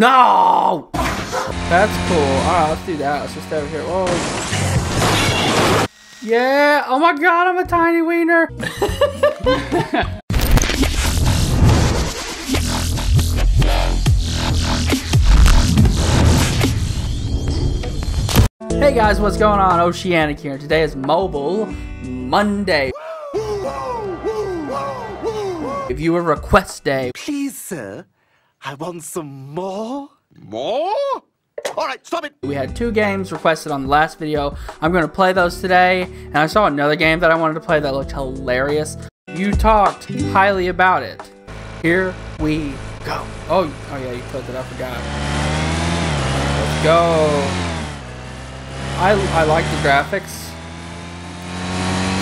No! That's cool. Alright, let's do that. Let's just stay over here. Whoa. Yeah! Oh my god, I'm a tiny wiener! hey guys, what's going on? Oceanic here. Today is Mobile Monday. Viewer request day. Please, sir, I want some more. More? All right, stop it. We had two games requested on the last video. I'm going to play those today. And I saw another game that I wanted to play that looked hilarious. You talked highly about it. Here we go. Oh, oh yeah, you put that. I forgot. Let's go. I, I like the graphics.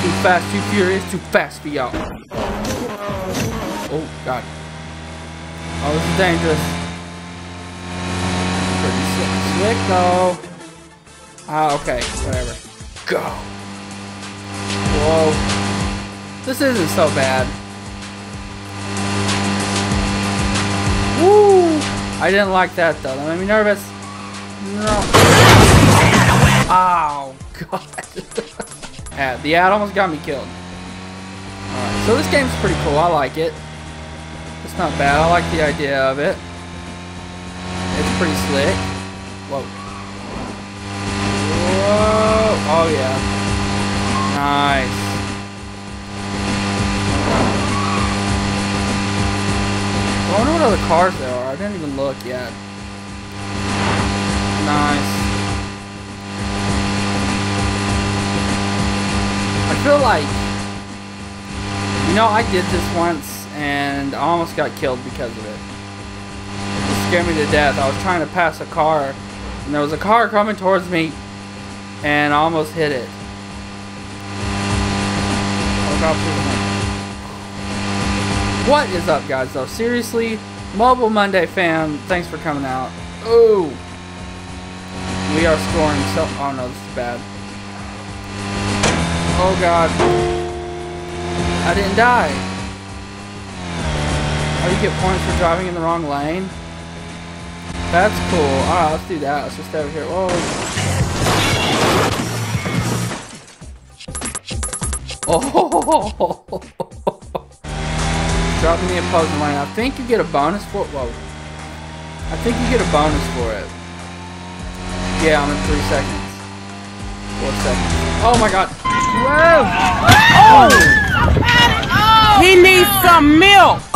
Too fast, too furious, too fast for y'all. Oh, God. Oh, this is dangerous. Pretty slick, slick though. Ah, okay, whatever. Go. Whoa. This isn't so bad. Woo! I didn't like that though. That made me nervous. No. Ow, God. yeah, the ad almost got me killed. Alright, so this game's pretty cool. I like it. Not bad. I like the idea of it. It's pretty slick. Whoa. Whoa. Oh, yeah. Nice. I wonder what other cars there are. I didn't even look yet. Nice. I feel like, you know, I did this once and I almost got killed because of it. It scared me to death. I was trying to pass a car and there was a car coming towards me and I almost hit it. Oh what is up, guys, though? Seriously, Mobile Monday fam, thanks for coming out. Oh, we are scoring so... Oh, no, this is bad. Oh, God. I didn't die. Oh, you get points for driving in the wrong lane? That's cool. Alright, let's do that. Let's just stay over here. Whoa. Oh, dropping the opposing lane. I think you get a bonus for it. Whoa. I think you get a bonus for it. Yeah, I'm in three seconds. Four seconds. Oh my god. Whoa! Oh! He needs some milk!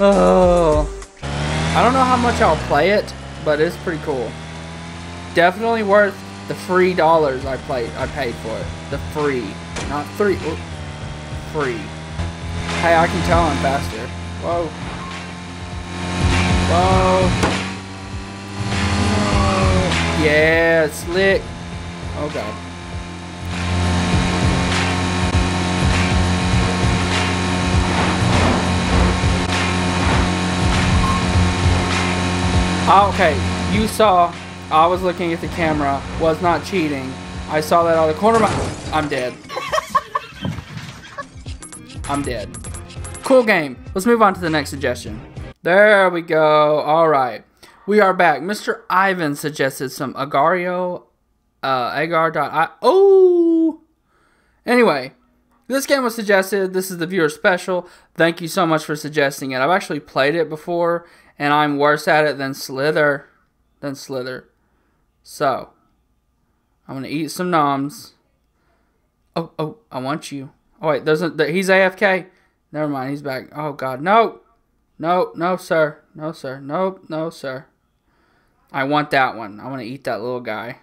Oh. I don't know how much I'll play it, but it's pretty cool. Definitely worth the free dollars I played I paid for it. The free. Not three free. Hey, I can tell I'm faster. Whoa. Whoa. Whoa. Yeah, slick. Oh god. Okay, you saw I was looking at the camera, was not cheating. I saw that out of the corner of my... I'm dead. I'm dead. Cool game. Let's move on to the next suggestion. There we go. All right. We are back. Mr. Ivan suggested some Agario, uh, agar.i. Oh! Anyway, this game was suggested. This is the viewer special. Thank you so much for suggesting it. I've actually played it before, and I'm worse at it than Slither. Than Slither. So, I'm to eat some noms. Oh, oh, I want you. Oh wait, there's a he's AFK. Never mind, he's back. Oh god, no, no, no, sir, no, sir, nope, no, sir. I want that one. I want to eat that little guy.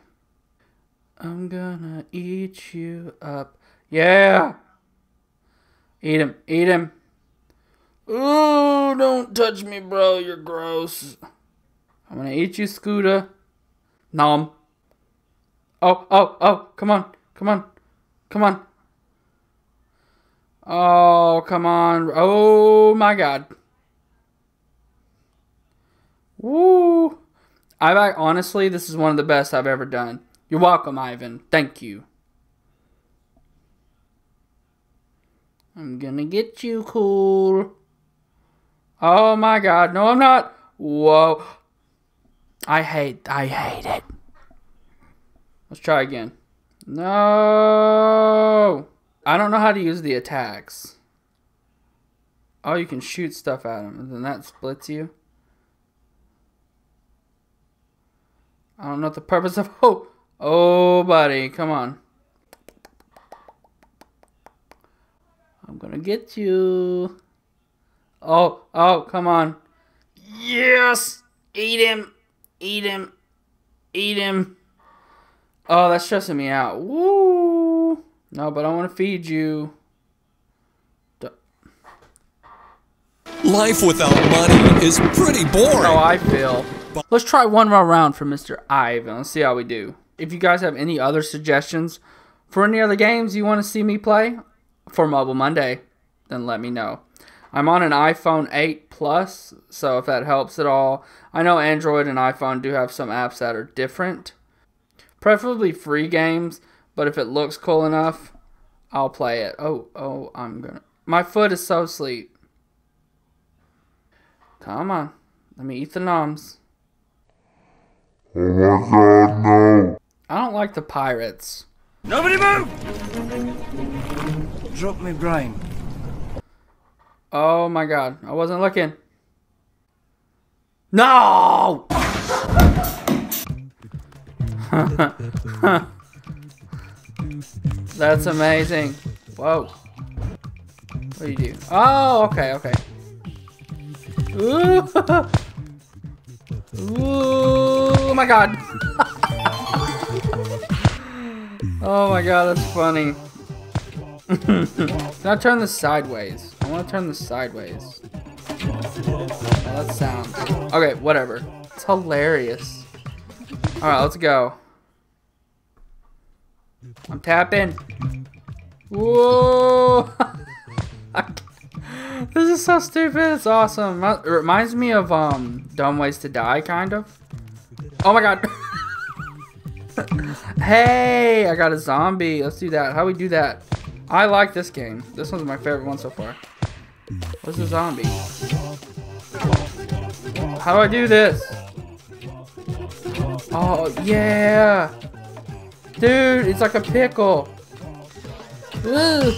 I'm gonna eat you up. Yeah. Eat him. Eat him. Ooh, don't touch me, bro. You're gross. I'm gonna eat you, Scooter. Nom. Oh, oh, oh, come on. Come on. Come on. Oh, come on. Oh, my God. Woo. I've honestly, this is one of the best I've ever done. You're welcome, Ivan. Thank you. I'm gonna get you, cool. Oh my god. No, I'm not. Whoa. I hate, I hate it. Let's try again. No. I don't know how to use the attacks. Oh, you can shoot stuff at him, and then that splits you. I don't know what the purpose of. Oh, oh, buddy, come on. I'm gonna get you. Oh, oh, come on. Yes! Eat him! Eat him! Eat him! Oh, that's stressing me out. Woo! No, but I want to feed you. Life without money is pretty boring. How I feel. Let's try one more round for Mr. Ivan. Let's see how we do. If you guys have any other suggestions for any other games you want to see me play for Mobile Monday, then let me know. I'm on an iPhone 8 Plus, so if that helps at all. I know Android and iPhone do have some apps that are different. Preferably free games, but if it looks cool enough, I'll play it. Oh, oh, I'm gonna. My foot is so asleep. Come on. Let me eat the noms. Oh my god, no. I don't like the pirates. Nobody move! Drop me brain. Oh my god. I wasn't looking. No! That's amazing. Whoa. What do you do? Oh, okay, okay. Ooh, Ooh my god. oh my god, that's funny. I turn this sideways? I want to turn this sideways. Oh, that sounds. Okay, whatever. It's hilarious. Alright, let's go. I'm tapping. Whoa! this is so stupid. It's awesome. It reminds me of um, Dumb Ways to Die, kind of. Oh my god. hey, I got a zombie. Let's do that. How we do that? I like this game. This one's my favorite one so far. What's a zombie? How do I do this? Oh, yeah. Dude, it's like a pickle. Ugh.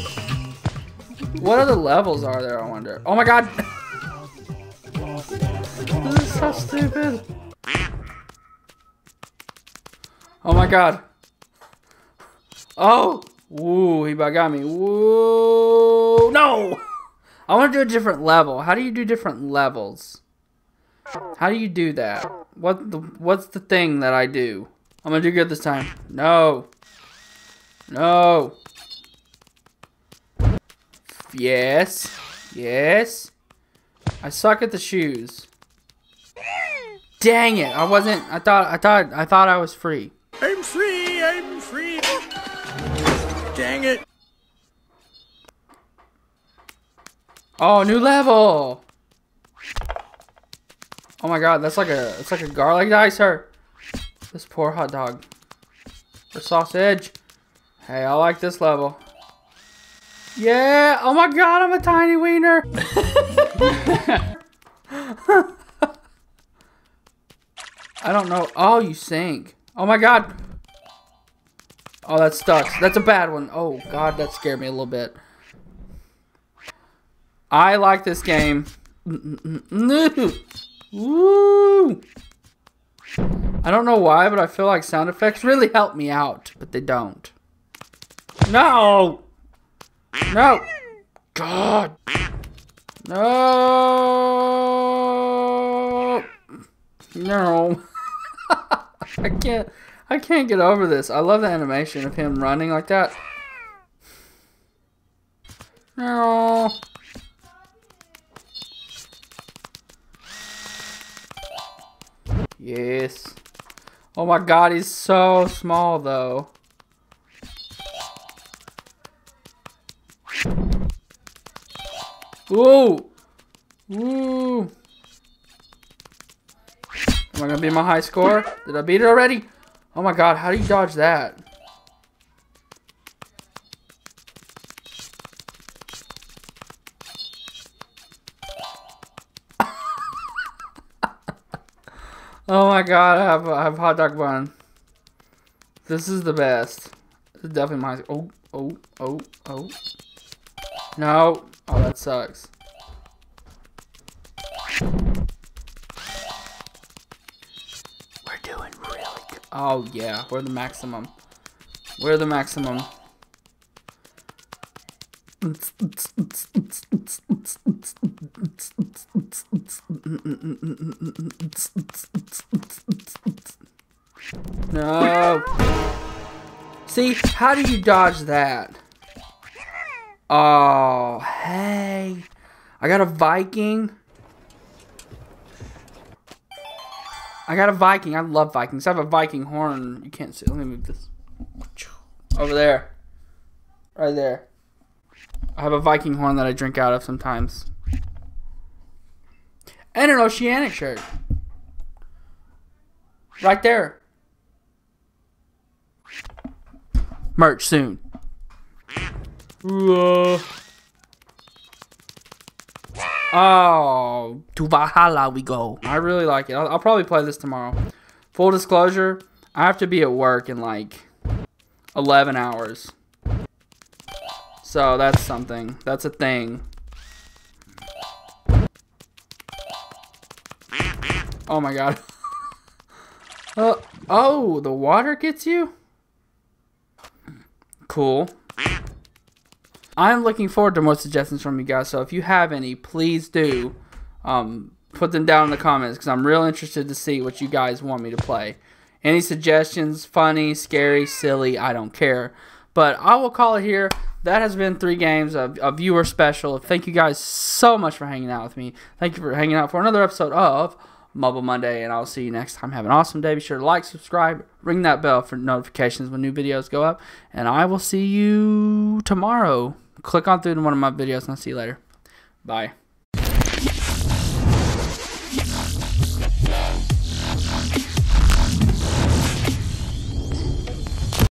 What other levels are there, I wonder? Oh my god! this is so stupid. Oh my god. Oh! Woo, he about got me. Woo! No! I want to do a different level. How do you do different levels? How do you do that? What the what's the thing that I do? I'm gonna do good this time. No. No. Yes. Yes. I suck at the shoes. Dang it! I wasn't. I thought. I thought. I thought I was free. I'm free. I'm free. Dang it. Oh, new level. Oh my god, that's like a. It's like a garlic dicer. This poor hot dog. Or sausage. Hey, I like this level. Yeah! Oh my god, I'm a tiny wiener! I don't know. Oh, you sink. Oh my god! Oh, that sucks. That's a bad one. Oh god, that scared me a little bit. I like this game. I don't know why, but I feel like sound effects really help me out, but they don't. No! No! God! No! No! I can't, I can't get over this. I love the animation of him running like that. No! Yes. Oh my god, he's so small though. Ooh! Ooh! Am I gonna beat my high score? Did I beat it already? Oh my god, how do you dodge that? Oh my god, I have I have hot dog bun. This is the best. This is definitely my oh oh oh oh. No. Oh that sucks. We're doing really good. Oh yeah, we're the maximum. We're the maximum. No. See, how do you dodge that? Oh, hey. I got a Viking. I got a Viking. I love Vikings. I have a Viking horn. You can't see. Let me move this. Over there. Right there. I have a Viking horn that I drink out of sometimes. And an Oceanic shirt. Right there. Merch soon. Uh, oh, to Valhalla we go. I really like it. I'll, I'll probably play this tomorrow. Full disclosure, I have to be at work in like 11 hours. So that's something. That's a thing. Oh my god. uh, oh, the water gets you? Cool. I'm looking forward to more suggestions from you guys. So if you have any, please do um, put them down in the comments because I'm real interested to see what you guys want me to play. Any suggestions, funny, scary, silly, I don't care. But I will call it here. That has been three games of a viewer special. Thank you guys so much for hanging out with me. Thank you for hanging out for another episode of Mobile Monday, and I'll see you next time. Have an awesome day. Be sure to like, subscribe, ring that bell for notifications when new videos go up, and I will see you tomorrow. Click on through to one of my videos, and I'll see you later. Bye.